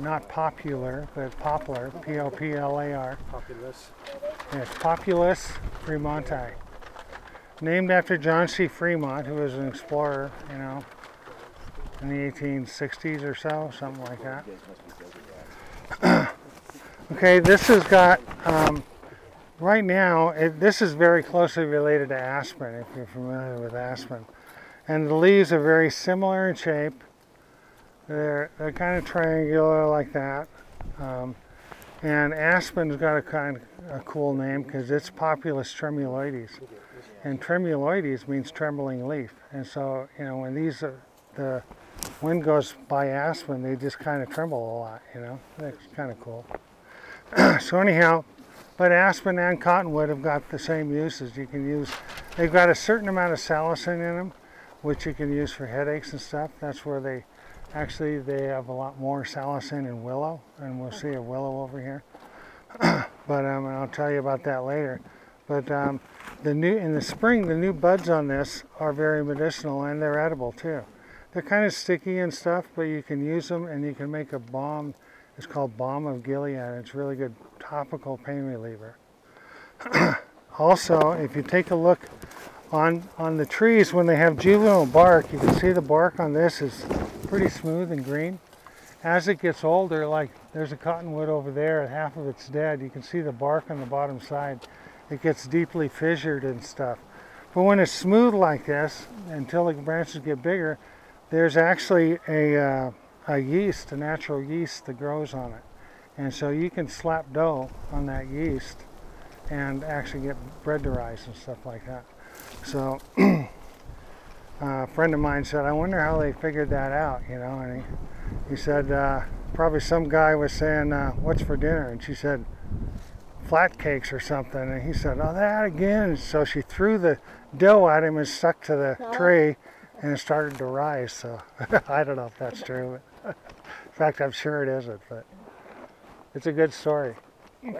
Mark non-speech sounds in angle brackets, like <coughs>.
not popular, but poplar, P-O-P-L-A-R. Populous. Yes, Populus Fremontii. Named after John C. Fremont, who was an explorer, you know, in the 1860s or so, something like that. <clears throat> okay, this has got, um, right now, it, this is very closely related to aspen, if you're familiar with aspen. And the leaves are very similar in shape. They're, they're kind of triangular like that. Um, and aspen's got a kind of a cool name because it's Populus tremuloides. And tremuloides means trembling leaf. And so, you know, when these, uh, the wind goes by aspen, they just kind of tremble a lot, you know. That's kind of cool. <clears throat> so anyhow, but aspen and cottonwood have got the same uses. You can use, they've got a certain amount of salicin in them, which you can use for headaches and stuff. That's where they, actually they have a lot more salicin and willow, and we'll see a willow over here. <coughs> but um, I'll tell you about that later. But um, the new in the spring, the new buds on this are very medicinal and they're edible too. They're kind of sticky and stuff, but you can use them and you can make a balm. It's called Balm of Gilead. It's really good topical pain reliever. <coughs> also, if you take a look on on the trees when they have juvenile bark, you can see the bark on this is pretty smooth and green. As it gets older, like there's a cottonwood over there, half of it's dead. You can see the bark on the bottom side. It gets deeply fissured and stuff. But when it's smooth like this, until the branches get bigger, there's actually a, uh, a yeast, a natural yeast that grows on it. And so you can slap dough on that yeast and actually get bread to rise and stuff like that. So <clears throat> a friend of mine said, I wonder how they figured that out, you know, and he, he said, uh, probably some guy was saying, uh, what's for dinner? And she said, flat cakes or something. And he said, oh, that again. So she threw the dough at him and stuck to the tree and it started to rise. So <laughs> I don't know if that's true. But <laughs> in fact, I'm sure it isn't, but it's a good story. Okay.